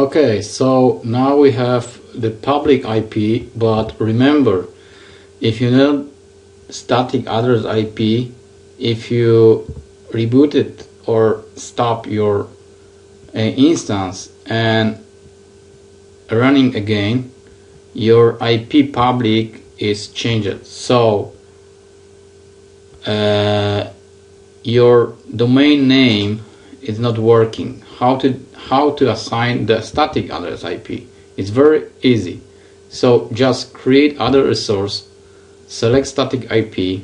Okay, so now we have the public IP, but remember, if you know static address IP, if you reboot it or stop your uh, instance and running again, your IP public is changed. So uh, your domain name is not working. How to how to assign the static address IP? It's very easy. So just create other resource, select static IP,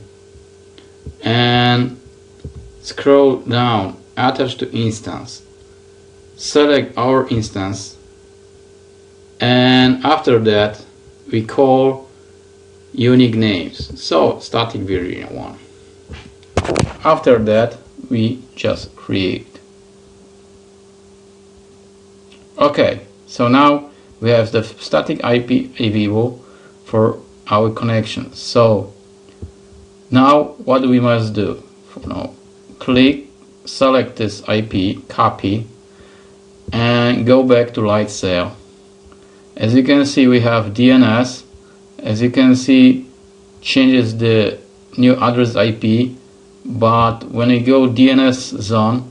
and scroll down, attach to instance. Select our instance, and after that we call unique names. So static version one. After that we just create. Okay, so now we have the static IP AVIVO for our connection. So now what we must do? Now click, select this IP, copy, and go back to Lightsail. As you can see, we have DNS. As you can see, changes the new address IP, but when we go DNS zone,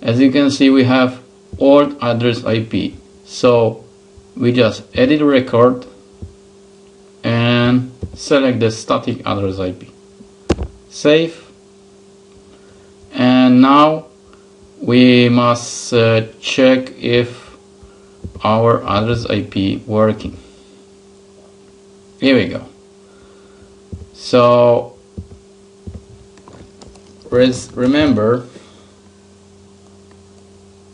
as you can see, we have old address IP. So we just edit record and select the static address IP. Save. And now we must uh, check if our address IP working. Here we go. So remember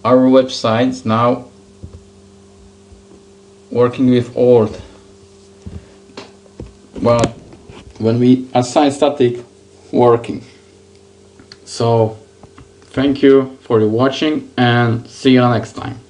our websites now working with old but when we assign static working. So thank you for watching and see you next time